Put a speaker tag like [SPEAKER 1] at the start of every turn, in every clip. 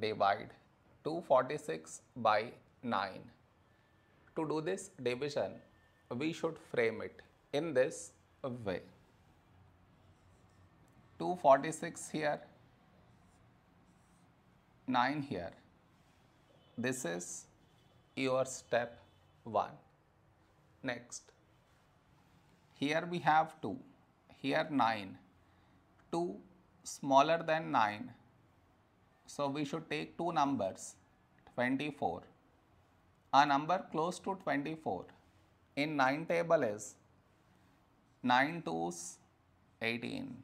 [SPEAKER 1] divide 246 by 9. To do this division, we should frame it in this way. 246 here, 9 here. This is your step 1. Next, here we have 2, here 9. 2 smaller than 9 so we should take two numbers 24. A number close to 24 in 9 table is 9 twos 18.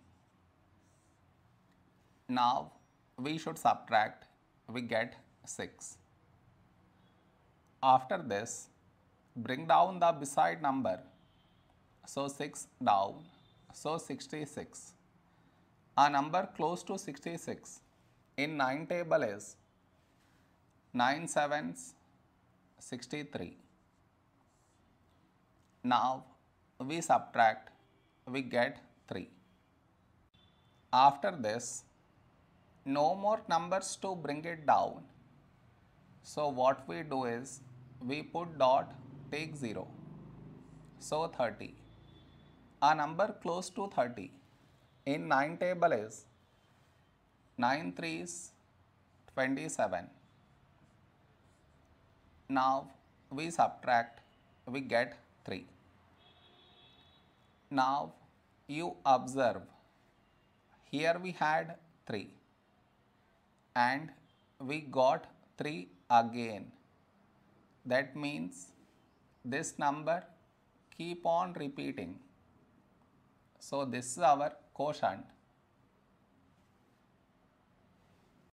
[SPEAKER 1] Now we should subtract we get 6. After this bring down the beside number so 6 down so 66. A number close to 66 in 9 table is 9 sevens 63. Now we subtract, we get 3. After this, no more numbers to bring it down. So what we do is, we put dot, take 0. So 30. A number close to 30 in 9 table is 9 threes 27. Now we subtract, we get 3. Now you observe, here we had 3 and we got 3 again. That means this number keep on repeating. So this is our quotient